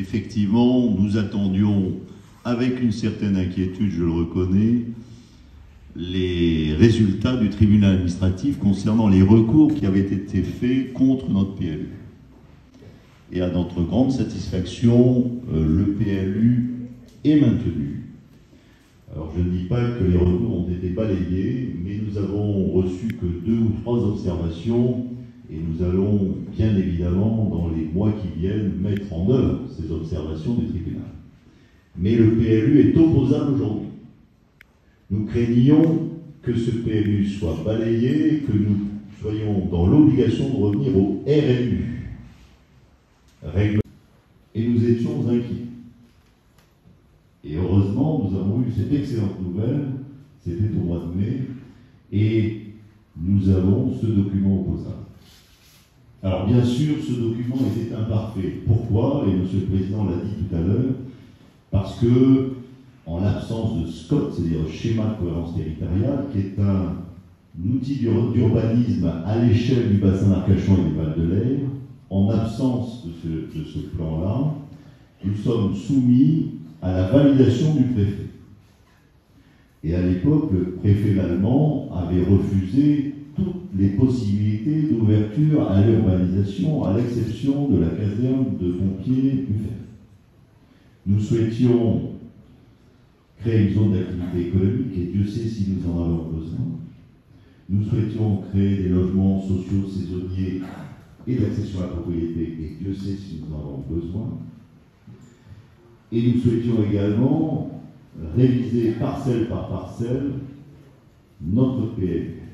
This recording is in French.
effectivement, nous attendions avec une certaine inquiétude, je le reconnais, les résultats du tribunal administratif concernant les recours qui avaient été faits contre notre PLU. Et à notre grande satisfaction, euh, le PLU est maintenu. Alors je ne dis pas que les recours ont été balayés, mais nous avons reçu que deux ou trois observations et nous allons bien évidemment, dans les mois qui viennent, mettre en œuvre ces observations du tribunal. Mais le PLU est opposable aujourd'hui. Nous craignons que ce PLU soit balayé, que nous soyons dans l'obligation de revenir au RLU. Et nous étions inquiets. Et heureusement, nous avons eu cette excellente nouvelle, c'était au mois de mai, et nous avons ce document opposable. Alors bien sûr, ce document était imparfait. Pourquoi? Et M. le Président l'a dit tout à l'heure, parce que, en l'absence de SCOT, c'est-à-dire schéma de cohérence territoriale, qui est un, outil d'urbanisme à l'échelle du bassin d'Arcachon et du Val de l'Air, en absence de ce, de ce plan-là, nous sommes soumis à la validation du préfet. Et à l'époque, le préfet allemand avait refusé les possibilités d'ouverture à l'urbanisation, à l'exception de la caserne de pompiers UFR. Nous souhaitions créer une zone d'activité économique, et Dieu sait si nous en avons besoin. Nous souhaitions créer des logements sociaux saisonniers et d'accession à la propriété, et Dieu sait si nous en avons besoin. Et nous souhaitions également réviser parcelle par parcelle notre PL